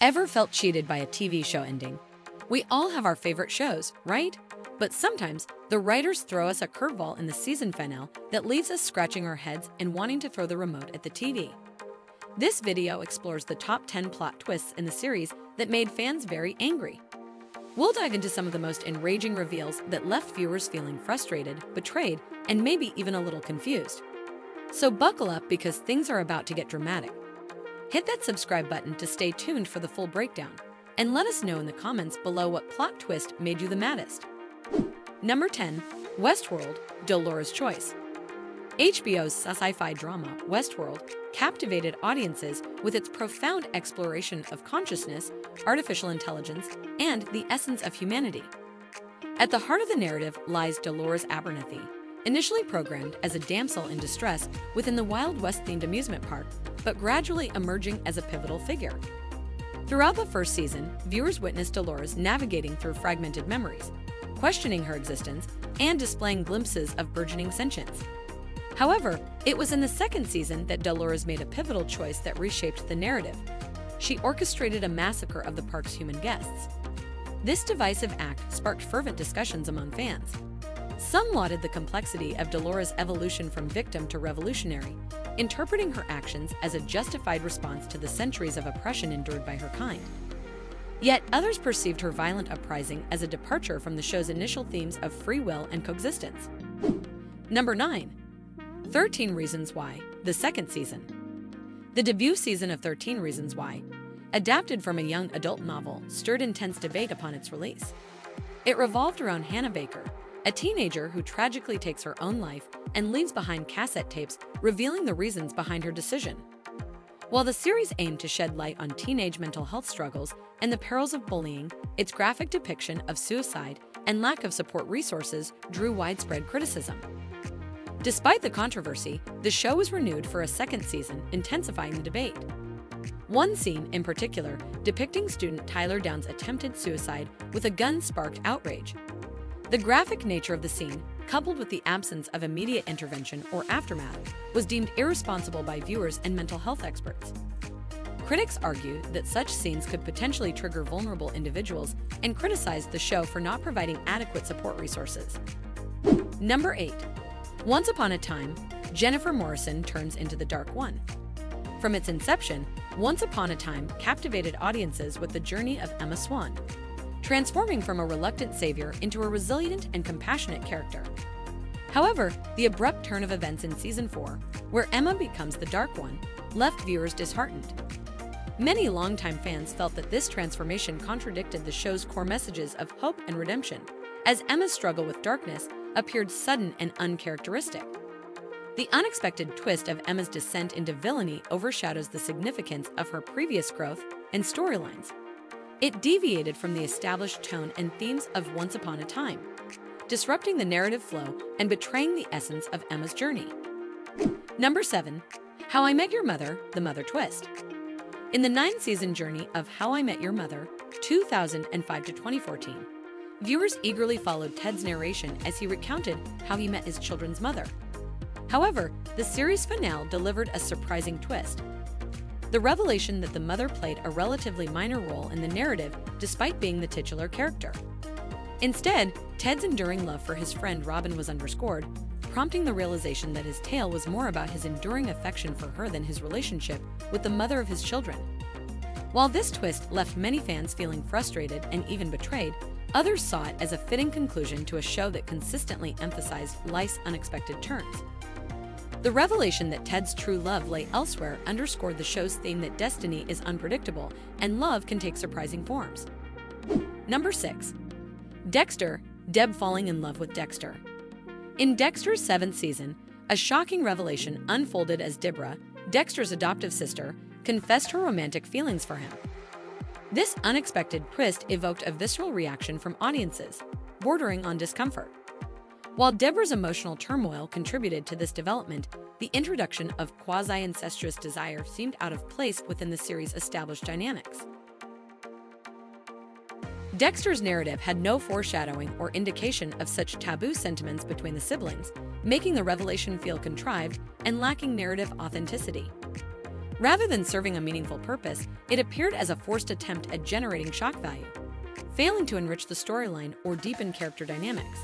Ever felt cheated by a TV show ending? We all have our favorite shows, right? But sometimes the writers throw us a curveball in the season finale that leaves us scratching our heads and wanting to throw the remote at the TV. This video explores the top 10 plot twists in the series that made fans very angry. We'll dive into some of the most enraging reveals that left viewers feeling frustrated, betrayed, and maybe even a little confused. So buckle up because things are about to get dramatic. Hit that subscribe button to stay tuned for the full breakdown, and let us know in the comments below what plot twist made you the maddest. Number 10 Westworld Dolores' Choice. HBO's sci fi drama, Westworld, captivated audiences with its profound exploration of consciousness, artificial intelligence, and the essence of humanity. At the heart of the narrative lies Dolores Abernathy, initially programmed as a damsel in distress within the Wild West themed amusement park, but gradually emerging as a pivotal figure. Throughout the first season, viewers witnessed Dolores navigating through fragmented memories, questioning her existence, and displaying glimpses of burgeoning sentience. However, it was in the second season that Dolores made a pivotal choice that reshaped the narrative. She orchestrated a massacre of the park's human guests. This divisive act sparked fervent discussions among fans. Some lauded the complexity of Dolores' evolution from victim to revolutionary, interpreting her actions as a justified response to the centuries of oppression endured by her kind. Yet others perceived her violent uprising as a departure from the show's initial themes of free will and coexistence. Number 9. 13 Reasons Why, the second season. The debut season of 13 Reasons Why, adapted from a young adult novel, stirred intense debate upon its release. It revolved around Hannah Baker, a teenager who tragically takes her own life and leaves behind cassette tapes revealing the reasons behind her decision. While the series aimed to shed light on teenage mental health struggles and the perils of bullying, its graphic depiction of suicide and lack of support resources drew widespread criticism. Despite the controversy, the show was renewed for a second season, intensifying the debate. One scene, in particular, depicting student Tyler Down's attempted suicide with a gun sparked outrage, the graphic nature of the scene, coupled with the absence of immediate intervention or aftermath, was deemed irresponsible by viewers and mental health experts. Critics argue that such scenes could potentially trigger vulnerable individuals and criticized the show for not providing adequate support resources. Number 8. Once Upon a Time, Jennifer Morrison turns into the Dark One. From its inception, Once Upon a Time captivated audiences with the journey of Emma Swan, transforming from a reluctant savior into a resilient and compassionate character. However, the abrupt turn of events in season 4, where Emma becomes the Dark One, left viewers disheartened. Many longtime fans felt that this transformation contradicted the show's core messages of hope and redemption, as Emma's struggle with darkness appeared sudden and uncharacteristic. The unexpected twist of Emma's descent into villainy overshadows the significance of her previous growth and storylines, it deviated from the established tone and themes of Once Upon a Time, disrupting the narrative flow and betraying the essence of Emma's journey. Number 7. How I Met Your Mother The Mother Twist. In the nine season journey of How I Met Your Mother, 2005 to 2014, viewers eagerly followed Ted's narration as he recounted how he met his children's mother. However, the series finale delivered a surprising twist the revelation that the mother played a relatively minor role in the narrative despite being the titular character. Instead, Ted's enduring love for his friend Robin was underscored, prompting the realization that his tale was more about his enduring affection for her than his relationship with the mother of his children. While this twist left many fans feeling frustrated and even betrayed, others saw it as a fitting conclusion to a show that consistently emphasized life's unexpected turns. The revelation that Ted's true love lay elsewhere underscored the show's theme that destiny is unpredictable and love can take surprising forms. Number 6. Dexter, Deb falling in love with Dexter. In Dexter's seventh season, a shocking revelation unfolded as Deborah, Dexter's adoptive sister, confessed her romantic feelings for him. This unexpected twist evoked a visceral reaction from audiences, bordering on discomfort. While Deborah's emotional turmoil contributed to this development, the introduction of quasi incestuous desire seemed out of place within the series' established dynamics. Dexter's narrative had no foreshadowing or indication of such taboo sentiments between the siblings, making the revelation feel contrived and lacking narrative authenticity. Rather than serving a meaningful purpose, it appeared as a forced attempt at generating shock value, failing to enrich the storyline or deepen character dynamics.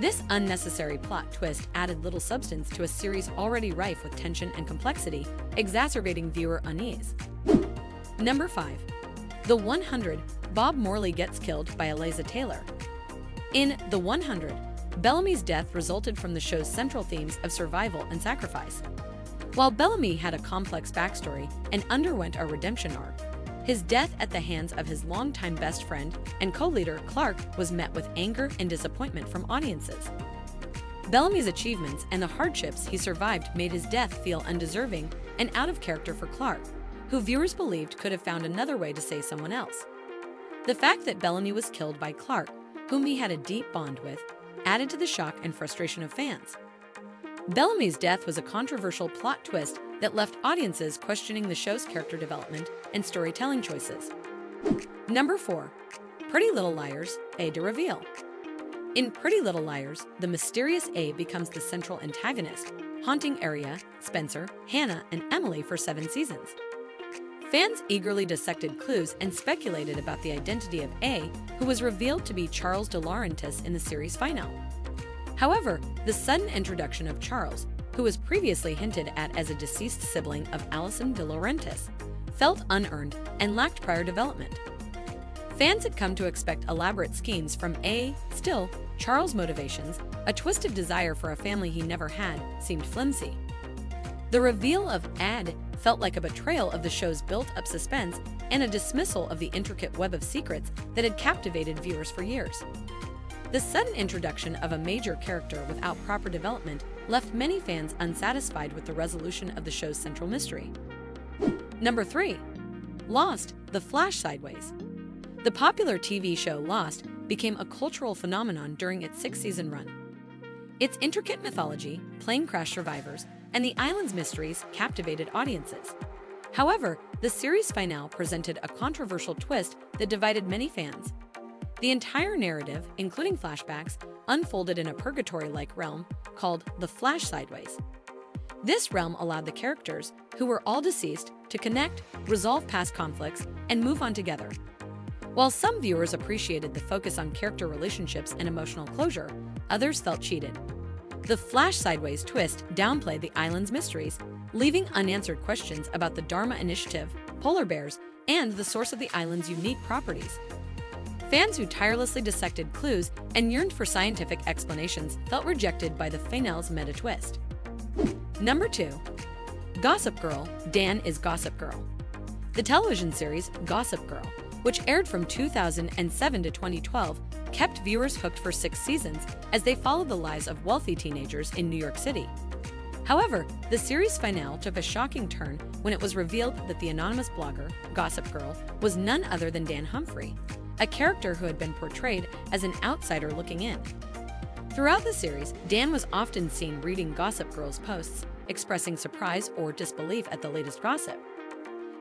This unnecessary plot twist added little substance to a series already rife with tension and complexity, exacerbating viewer unease. Number 5. The 100 Bob Morley gets killed by Eliza Taylor. In The 100, Bellamy's death resulted from the show's central themes of survival and sacrifice. While Bellamy had a complex backstory and underwent a redemption arc, his death at the hands of his longtime best friend and co leader Clarke was met with anger and disappointment from audiences. Bellamy's achievements and the hardships he survived made his death feel undeserving and out of character for Clarke, who viewers believed could have found another way to say someone else. The fact that Bellamy was killed by Clarke, whom he had a deep bond with, added to the shock and frustration of fans. Bellamy's death was a controversial plot twist that left audiences questioning the show's character development and storytelling choices. Number 4. Pretty Little Liars, A to Reveal. In Pretty Little Liars, the mysterious A becomes the central antagonist, haunting Aria, Spencer, Hannah, and Emily for seven seasons. Fans eagerly dissected clues and speculated about the identity of A, who was revealed to be Charles DiLaurentis in the series finale. However, the sudden introduction of Charles, who was previously hinted at as a deceased sibling of Alison DiLaurentis, felt unearned and lacked prior development. Fans had come to expect elaborate schemes from A. Still, Charles' motivations, a twisted desire for a family he never had, seemed flimsy. The reveal of Ad felt like a betrayal of the show's built up suspense and a dismissal of the intricate web of secrets that had captivated viewers for years. The sudden introduction of a major character without proper development left many fans unsatisfied with the resolution of the show's central mystery. Number 3. Lost The Flash Sideways. The popular TV show Lost became a cultural phenomenon during its six season run. Its intricate mythology, plane crash survivors, and the island's mysteries captivated audiences. However, the series finale presented a controversial twist that divided many fans. The entire narrative, including flashbacks, unfolded in a purgatory like realm called the Flash Sideways. This realm allowed the characters, who were all deceased, to connect, resolve past conflicts, and move on together. While some viewers appreciated the focus on character relationships and emotional closure, others felt cheated. The Flash Sideways twist downplayed the island's mysteries, leaving unanswered questions about the Dharma Initiative, polar bears, and the source of the island's unique properties. Fans who tirelessly dissected clues and yearned for scientific explanations felt rejected by the finale's meta twist. Number 2. Gossip Girl Dan is Gossip Girl. The television series Gossip Girl, which aired from 2007 to 2012, kept viewers hooked for six seasons as they followed the lives of wealthy teenagers in New York City. However, the series finale took a shocking turn when it was revealed that the anonymous blogger, Gossip Girl, was none other than Dan Humphrey, a character who had been portrayed as an outsider looking in. Throughout the series, Dan was often seen reading Gossip Girl's posts, expressing surprise or disbelief at the latest gossip.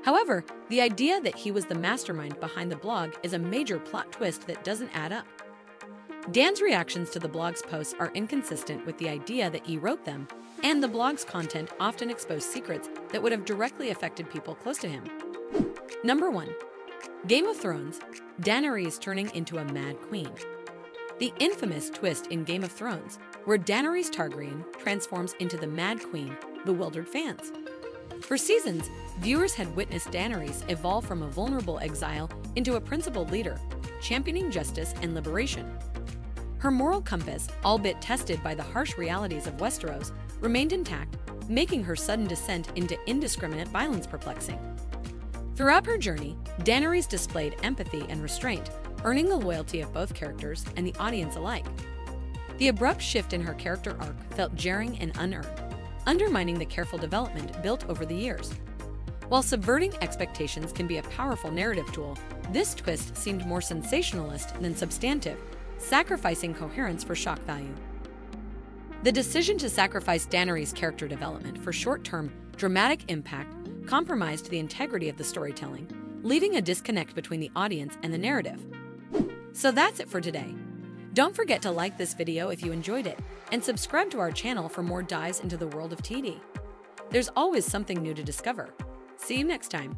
However, the idea that he was the mastermind behind the blog is a major plot twist that doesn't add up. Dan's reactions to the blog's posts are inconsistent with the idea that he wrote them, and the blog's content often exposed secrets that would have directly affected people close to him. Number 1. Game of Thrones Daenerys turning into a Mad Queen. The infamous twist in Game of Thrones, where Daenerys Targaryen transforms into the Mad Queen, bewildered fans. For seasons, viewers had witnessed Daenerys evolve from a vulnerable exile into a principled leader, championing justice and liberation. Her moral compass, albeit tested by the harsh realities of Westeros, remained intact, making her sudden descent into indiscriminate violence perplexing. Throughout her journey, Daenerys displayed empathy and restraint, earning the loyalty of both characters and the audience alike. The abrupt shift in her character arc felt jarring and unearned, undermining the careful development built over the years. While subverting expectations can be a powerful narrative tool, this twist seemed more sensationalist than substantive, sacrificing coherence for shock value. The decision to sacrifice Daenerys' character development for short term, dramatic impact compromised the integrity of the storytelling, leaving a disconnect between the audience and the narrative. So that's it for today. Don't forget to like this video if you enjoyed it, and subscribe to our channel for more dives into the world of TD. There's always something new to discover. See you next time.